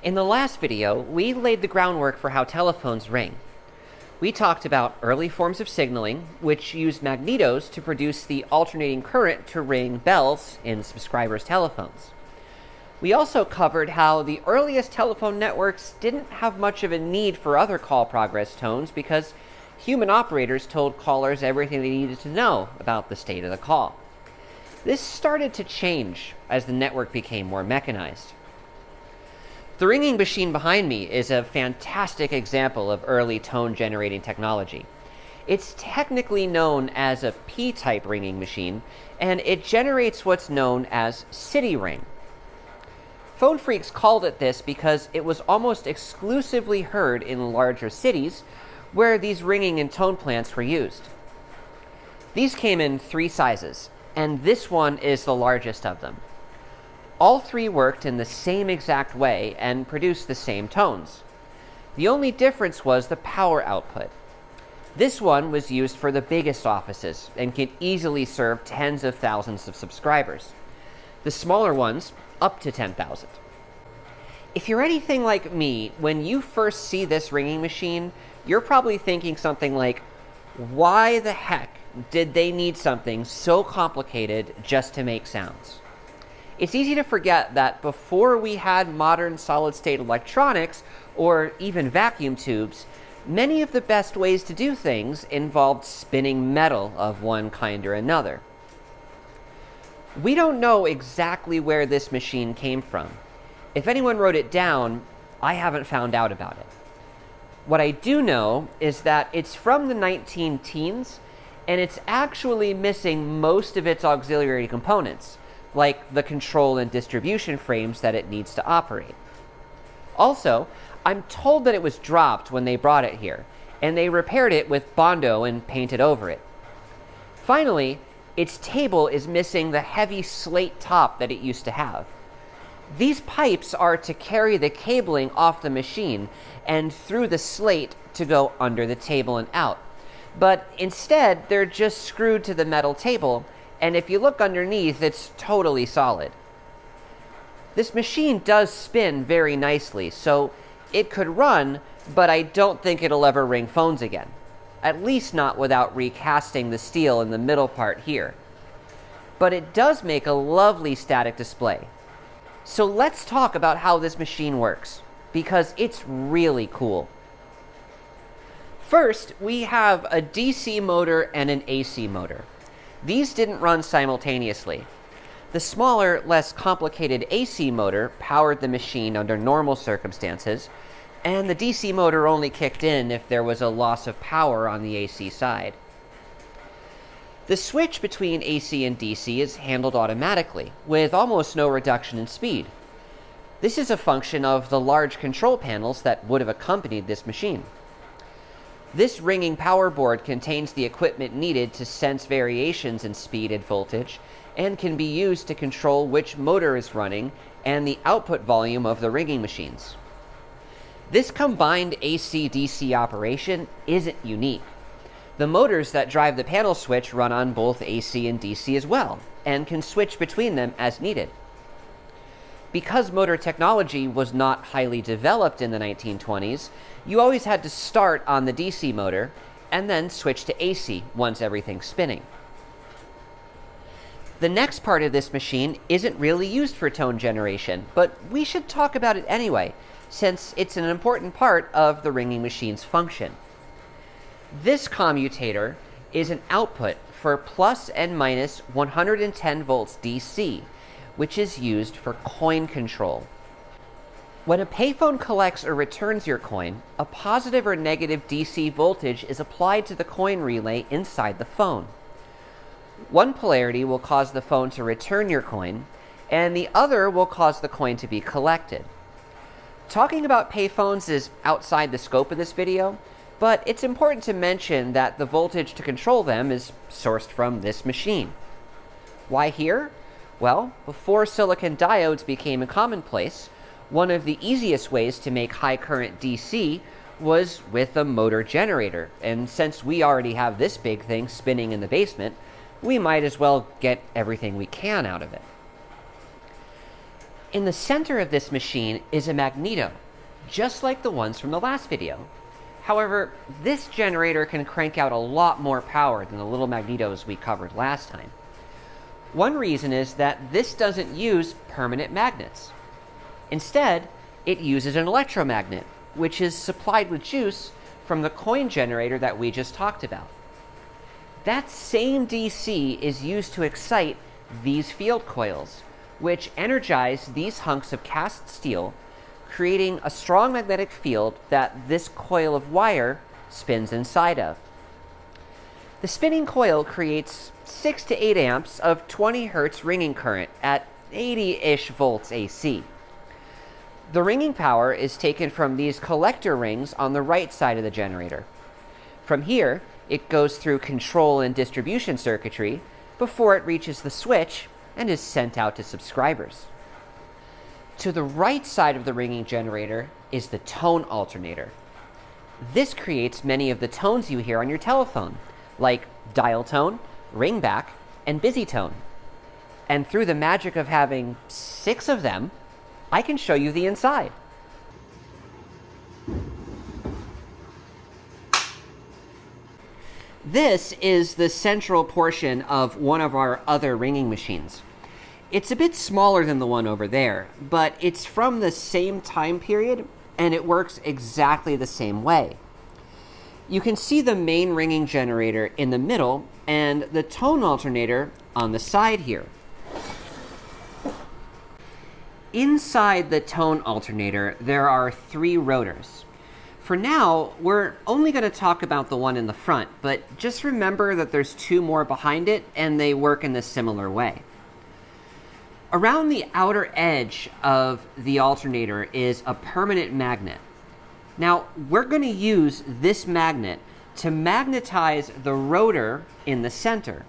In the last video, we laid the groundwork for how telephones ring. We talked about early forms of signaling, which used magnetos to produce the alternating current to ring bells in subscribers' telephones. We also covered how the earliest telephone networks didn't have much of a need for other call progress tones because human operators told callers everything they needed to know about the state of the call. This started to change as the network became more mechanized. The ringing machine behind me is a fantastic example of early tone generating technology. It's technically known as a P type ringing machine, and it generates what's known as city ring. Phone freaks called it this because it was almost exclusively heard in larger cities where these ringing and tone plants were used. These came in three sizes, and this one is the largest of them. All three worked in the same exact way and produced the same tones. The only difference was the power output. This one was used for the biggest offices and can easily serve tens of thousands of subscribers. The smaller ones, up to 10,000. If you're anything like me, when you first see this ringing machine, you're probably thinking something like, why the heck did they need something so complicated just to make sounds? It's easy to forget that before we had modern solid state electronics or even vacuum tubes, many of the best ways to do things involved spinning metal of one kind or another. We don't know exactly where this machine came from. If anyone wrote it down, I haven't found out about it. What I do know is that it's from the 19 teens and it's actually missing most of its auxiliary components like the control and distribution frames that it needs to operate. Also, I'm told that it was dropped when they brought it here, and they repaired it with Bondo and painted over it. Finally, its table is missing the heavy slate top that it used to have. These pipes are to carry the cabling off the machine and through the slate to go under the table and out. But instead, they're just screwed to the metal table and if you look underneath, it's totally solid. This machine does spin very nicely, so it could run, but I don't think it'll ever ring phones again. At least not without recasting the steel in the middle part here. But it does make a lovely static display. So let's talk about how this machine works, because it's really cool. First, we have a DC motor and an AC motor. These didn't run simultaneously. The smaller, less complicated AC motor powered the machine under normal circumstances, and the DC motor only kicked in if there was a loss of power on the AC side. The switch between AC and DC is handled automatically, with almost no reduction in speed. This is a function of the large control panels that would have accompanied this machine. This ringing power board contains the equipment needed to sense variations in speed and voltage, and can be used to control which motor is running and the output volume of the ringing machines. This combined AC-DC operation isn't unique. The motors that drive the panel switch run on both AC and DC as well, and can switch between them as needed. Because motor technology was not highly developed in the 1920s, you always had to start on the DC motor and then switch to AC once everything's spinning. The next part of this machine isn't really used for tone generation, but we should talk about it anyway, since it's an important part of the ringing machine's function. This commutator is an output for plus and minus 110 volts DC, which is used for coin control. When a payphone collects or returns your coin, a positive or negative DC voltage is applied to the coin relay inside the phone. One polarity will cause the phone to return your coin, and the other will cause the coin to be collected. Talking about payphones is outside the scope of this video, but it's important to mention that the voltage to control them is sourced from this machine. Why here? Well, before silicon diodes became a commonplace, one of the easiest ways to make high current DC was with a motor generator, and since we already have this big thing spinning in the basement, we might as well get everything we can out of it. In the center of this machine is a magneto, just like the ones from the last video. However, this generator can crank out a lot more power than the little magnetos we covered last time. One reason is that this doesn't use permanent magnets. Instead, it uses an electromagnet, which is supplied with juice from the coin generator that we just talked about. That same DC is used to excite these field coils, which energize these hunks of cast steel, creating a strong magnetic field that this coil of wire spins inside of. The spinning coil creates 6 to 8 amps of 20 hertz ringing current at 80 ish volts AC. The ringing power is taken from these collector rings on the right side of the generator. From here, it goes through control and distribution circuitry before it reaches the switch and is sent out to subscribers. To the right side of the ringing generator is the tone alternator. This creates many of the tones you hear on your telephone, like dial tone, ringback, and busy tone. And through the magic of having six of them, I can show you the inside. This is the central portion of one of our other ringing machines. It's a bit smaller than the one over there, but it's from the same time period and it works exactly the same way. You can see the main ringing generator in the middle and the tone alternator on the side here. Inside the tone alternator, there are three rotors. For now, we're only going to talk about the one in the front, but just remember that there's two more behind it and they work in a similar way. Around the outer edge of the alternator is a permanent magnet. Now, we're going to use this magnet to magnetize the rotor in the center.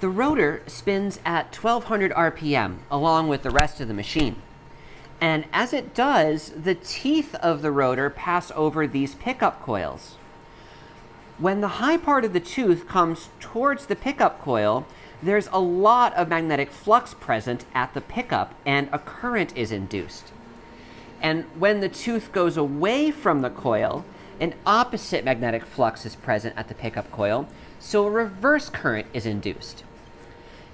The rotor spins at 1200 RPM along with the rest of the machine. And as it does, the teeth of the rotor pass over these pickup coils. When the high part of the tooth comes towards the pickup coil, there's a lot of magnetic flux present at the pickup and a current is induced. And when the tooth goes away from the coil, an opposite magnetic flux is present at the pickup coil, so a reverse current is induced.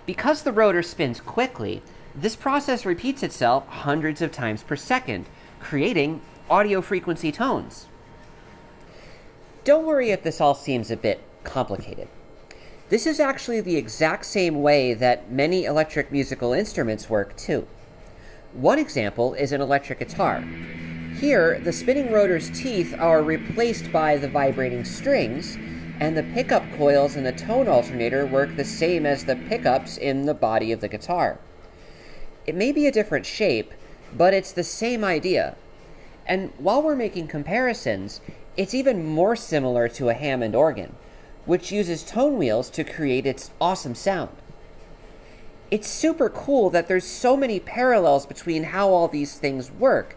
Because the rotor spins quickly, this process repeats itself hundreds of times per second, creating audio frequency tones. Don't worry if this all seems a bit complicated. This is actually the exact same way that many electric musical instruments work too. One example is an electric guitar. Here, the spinning rotor's teeth are replaced by the vibrating strings, and the pickup coils in the tone alternator work the same as the pickups in the body of the guitar. It may be a different shape, but it's the same idea. And while we're making comparisons, it's even more similar to a Hammond organ, which uses tone wheels to create its awesome sound. It's super cool that there's so many parallels between how all these things work.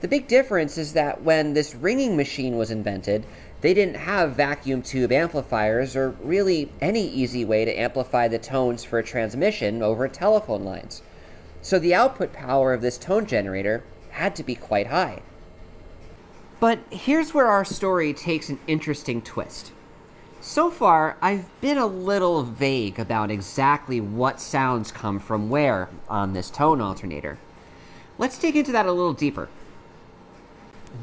The big difference is that when this ringing machine was invented, they didn't have vacuum tube amplifiers or really any easy way to amplify the tones for a transmission over telephone lines so the output power of this tone generator had to be quite high. But here's where our story takes an interesting twist. So far, I've been a little vague about exactly what sounds come from where on this tone alternator. Let's dig into that a little deeper.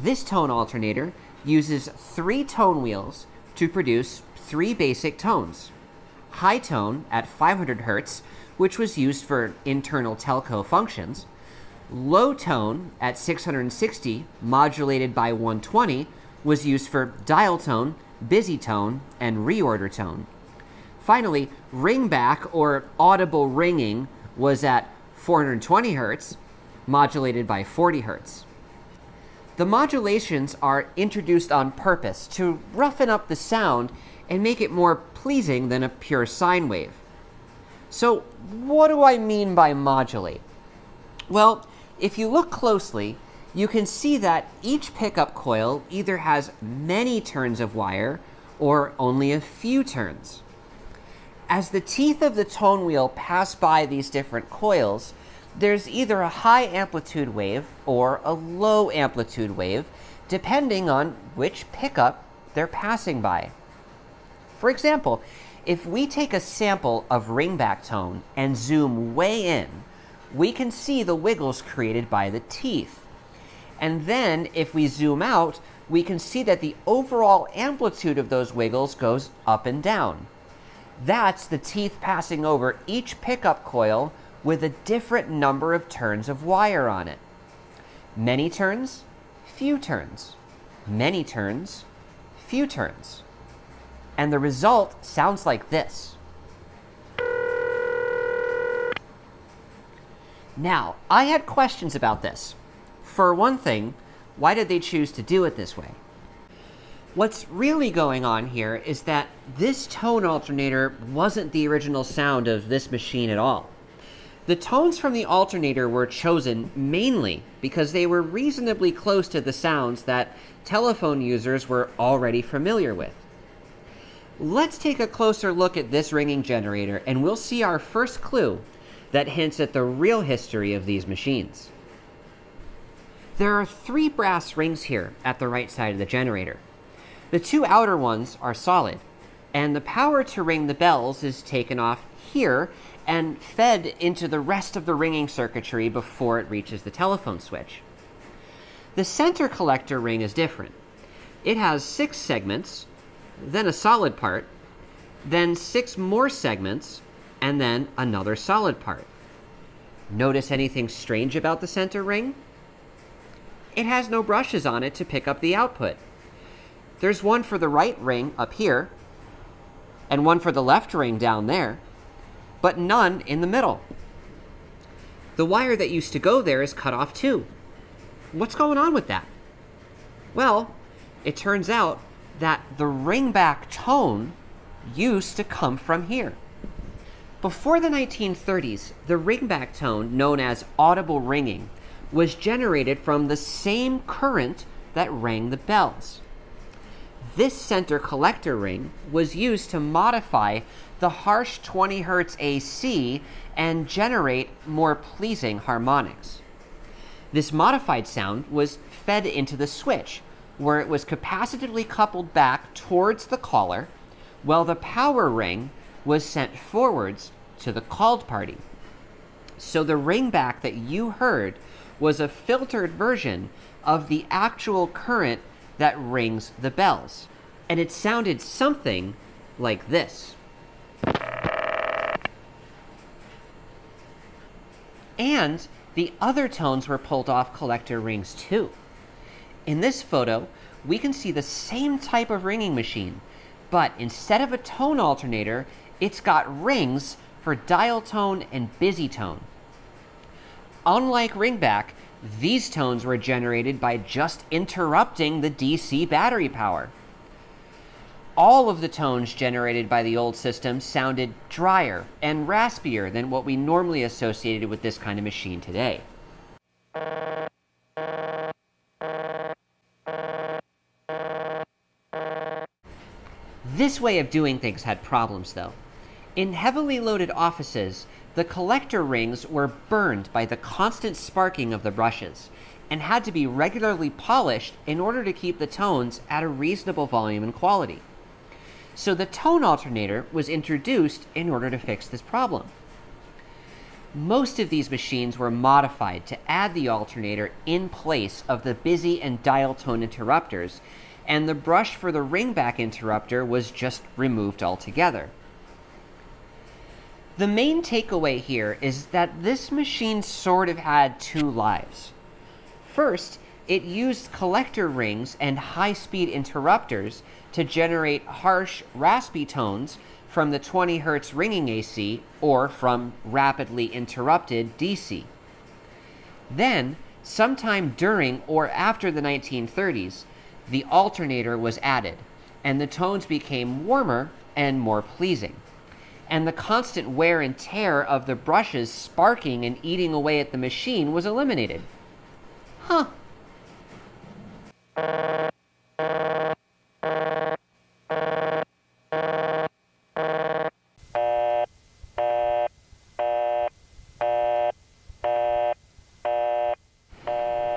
This tone alternator uses three tone wheels to produce three basic tones. High tone at 500 hertz which was used for internal telco functions. Low tone at 660, modulated by 120, was used for dial tone, busy tone, and reorder tone. Finally, ringback or audible ringing was at 420 Hz, modulated by 40 Hz. The modulations are introduced on purpose to roughen up the sound and make it more pleasing than a pure sine wave. So, what do I mean by modulate? Well, if you look closely, you can see that each pickup coil either has many turns of wire or only a few turns. As the teeth of the tone wheel pass by these different coils, there's either a high amplitude wave or a low amplitude wave, depending on which pickup they're passing by. For example, if we take a sample of ringback tone and zoom way in, we can see the wiggles created by the teeth. And then if we zoom out, we can see that the overall amplitude of those wiggles goes up and down. That's the teeth passing over each pickup coil with a different number of turns of wire on it. Many turns, few turns. Many turns, few turns. And the result sounds like this. Now, I had questions about this. For one thing, why did they choose to do it this way? What's really going on here is that this tone alternator wasn't the original sound of this machine at all. The tones from the alternator were chosen mainly because they were reasonably close to the sounds that telephone users were already familiar with. Let's take a closer look at this ringing generator and we'll see our first clue that hints at the real history of these machines. There are three brass rings here at the right side of the generator. The two outer ones are solid, and the power to ring the bells is taken off here and fed into the rest of the ringing circuitry before it reaches the telephone switch. The center collector ring is different. It has six segments, then a solid part, then six more segments, and then another solid part. Notice anything strange about the center ring? It has no brushes on it to pick up the output. There's one for the right ring up here, and one for the left ring down there, but none in the middle. The wire that used to go there is cut off too. What's going on with that? Well, it turns out that the ringback tone used to come from here. Before the 1930s, the ringback tone, known as audible ringing, was generated from the same current that rang the bells. This center collector ring was used to modify the harsh 20 Hz AC and generate more pleasing harmonics. This modified sound was fed into the switch, where it was capacitively coupled back towards the caller, while the power ring was sent forwards to the called party. So the ringback that you heard was a filtered version of the actual current that rings the bells. And it sounded something like this. And the other tones were pulled off collector rings too. In this photo, we can see the same type of ringing machine, but instead of a tone alternator, it's got rings for dial tone and busy tone. Unlike ringback, these tones were generated by just interrupting the DC battery power. All of the tones generated by the old system sounded drier and raspier than what we normally associated with this kind of machine today. This way of doing things had problems, though. In heavily loaded offices, the collector rings were burned by the constant sparking of the brushes and had to be regularly polished in order to keep the tones at a reasonable volume and quality. So the tone alternator was introduced in order to fix this problem. Most of these machines were modified to add the alternator in place of the busy and dial tone interrupters, and the brush for the ringback interrupter was just removed altogether. The main takeaway here is that this machine sort of had two lives. First, it used collector rings and high speed interrupters to generate harsh, raspy tones from the 20 Hz ringing AC or from rapidly interrupted DC. Then, sometime during or after the 1930s, the alternator was added, and the tones became warmer and more pleasing and the constant wear and tear of the brushes sparking and eating away at the machine was eliminated. Huh.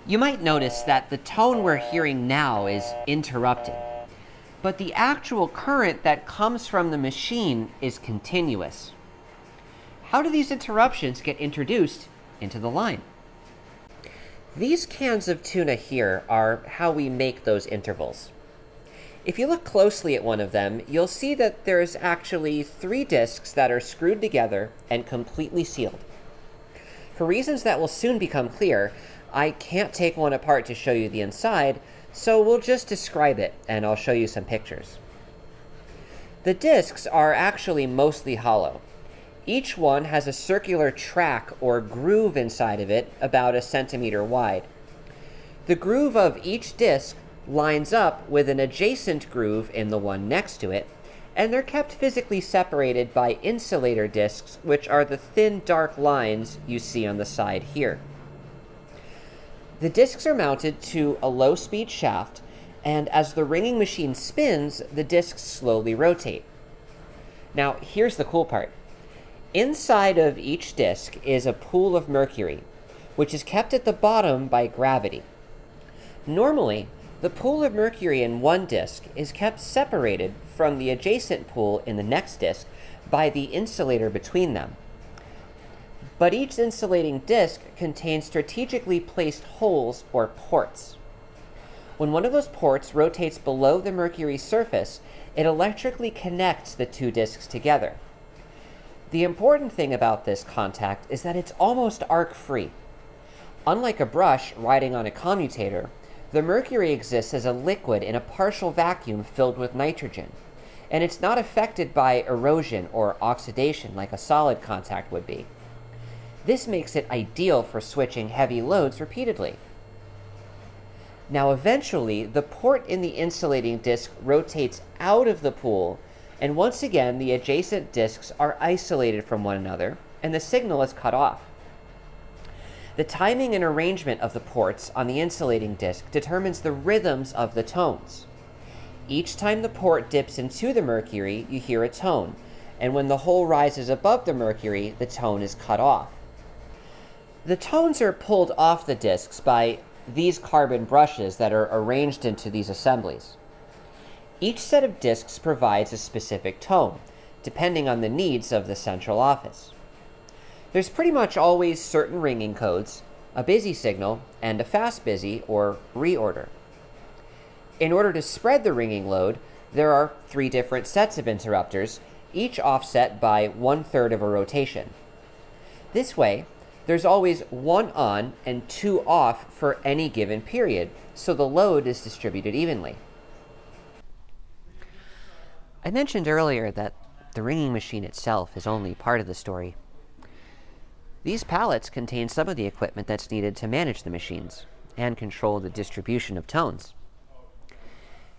You might notice that the tone we're hearing now is interrupted, but the actual current that comes from the machine is continuous. How do these interruptions get introduced into the line? These cans of tuna here are how we make those intervals. If you look closely at one of them, you'll see that there's actually three discs that are screwed together and completely sealed. For reasons that will soon become clear, I can't take one apart to show you the inside, so we'll just describe it and I'll show you some pictures. The discs are actually mostly hollow. Each one has a circular track or groove inside of it about a centimeter wide. The groove of each disc lines up with an adjacent groove in the one next to it, and they're kept physically separated by insulator discs, which are the thin dark lines you see on the side here. The discs are mounted to a low speed shaft, and as the ringing machine spins, the discs slowly rotate. Now, here's the cool part. Inside of each disc is a pool of mercury, which is kept at the bottom by gravity. Normally, the pool of mercury in one disk is kept separated from the adjacent pool in the next disk by the insulator between them. But each insulating disk contains strategically placed holes or ports. When one of those ports rotates below the mercury surface, it electrically connects the two disks together. The important thing about this contact is that it's almost arc free. Unlike a brush riding on a commutator, the mercury exists as a liquid in a partial vacuum filled with nitrogen, and it's not affected by erosion or oxidation like a solid contact would be. This makes it ideal for switching heavy loads repeatedly. Now, eventually, the port in the insulating disk rotates out of the pool, and once again, the adjacent disks are isolated from one another, and the signal is cut off. The timing and arrangement of the ports on the insulating disc determines the rhythms of the tones. Each time the port dips into the mercury, you hear a tone, and when the hole rises above the mercury, the tone is cut off. The tones are pulled off the discs by these carbon brushes that are arranged into these assemblies. Each set of discs provides a specific tone, depending on the needs of the central office. There's pretty much always certain ringing codes, a busy signal, and a fast busy or reorder. In order to spread the ringing load, there are three different sets of interrupters, each offset by one third of a rotation. This way, there's always one on and two off for any given period, so the load is distributed evenly. I mentioned earlier that the ringing machine itself is only part of the story. These pallets contain some of the equipment that's needed to manage the machines and control the distribution of tones.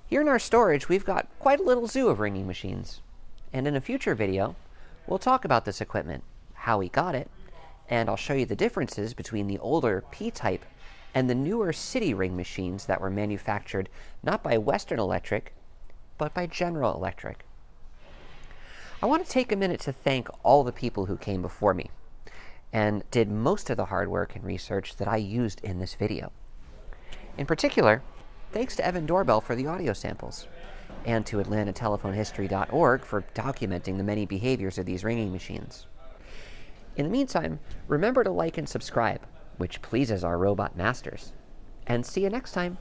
Here in our storage, we've got quite a little zoo of ringing machines. And in a future video, we'll talk about this equipment, how we got it, and I'll show you the differences between the older P-type and the newer city ring machines that were manufactured not by Western Electric, but by General Electric. I want to take a minute to thank all the people who came before me and did most of the hard work and research that I used in this video. In particular, thanks to Evan Doorbell for the audio samples, and to AtlantaTelephoneHistory.org for documenting the many behaviors of these ringing machines. In the meantime, remember to like and subscribe, which pleases our robot masters. And see you next time.